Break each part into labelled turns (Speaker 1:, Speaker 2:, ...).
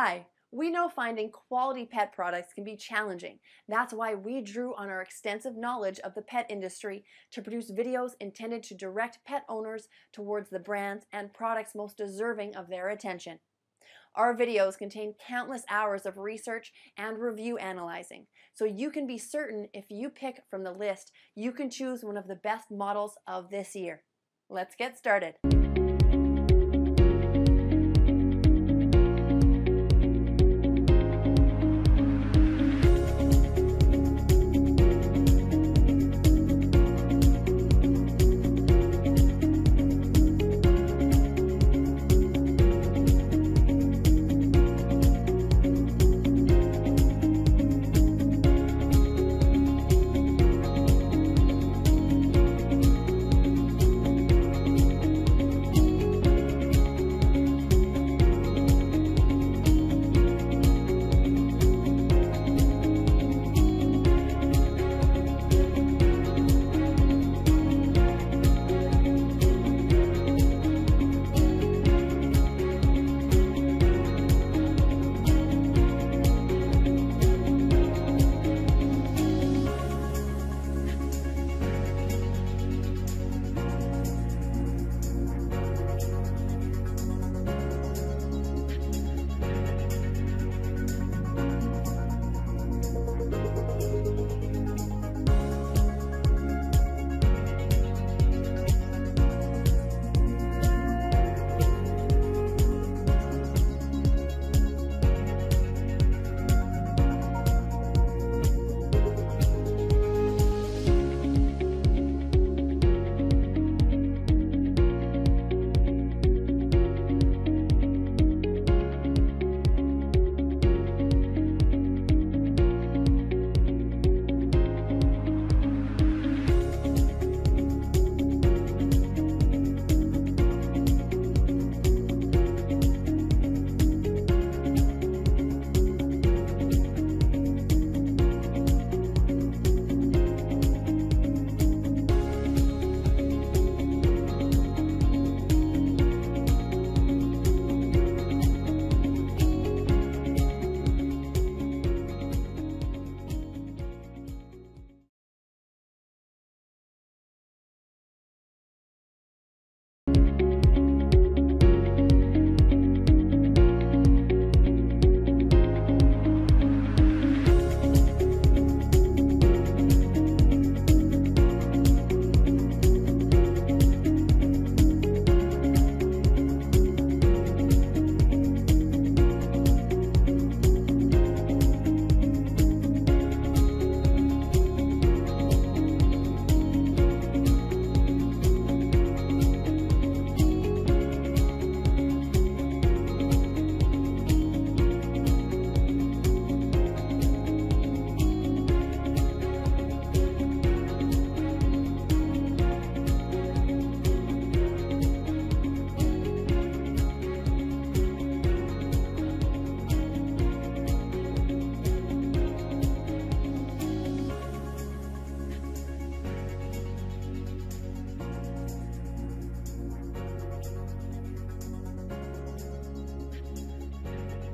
Speaker 1: Hi, we know finding quality pet products can be challenging. That's why we drew on our extensive knowledge of the pet industry to produce videos intended to direct pet owners towards the brands and products most deserving of their attention. Our videos contain countless hours of research and review analyzing, so you can be certain if you pick from the list, you can choose one of the best models of this year. Let's get started.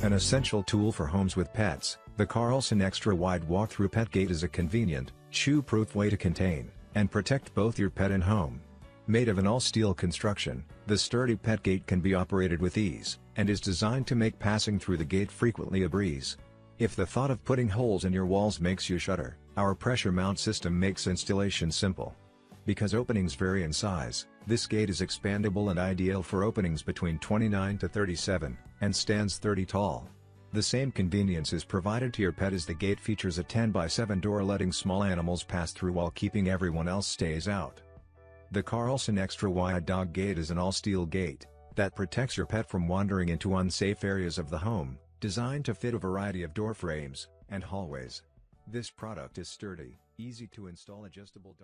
Speaker 2: An essential tool for homes with pets, the Carlson Extra Wide Walk-Through Pet Gate is a convenient, chew-proof way to contain and protect both your pet and home. Made of an all-steel construction, the sturdy pet gate can be operated with ease, and is designed to make passing through the gate frequently a breeze. If the thought of putting holes in your walls makes you shudder, our pressure mount system makes installation simple. Because openings vary in size, this gate is expandable and ideal for openings between 29 to 37, and stands 30 tall. The same convenience is provided to your pet as the gate features a 10 by 7 door letting small animals pass through while keeping everyone else stays out. The Carlson Extra Wide Dog Gate is an all-steel gate that protects your pet from wandering into unsafe areas of the home, designed to fit a variety of door frames and hallways. This product is sturdy, easy to install adjustable.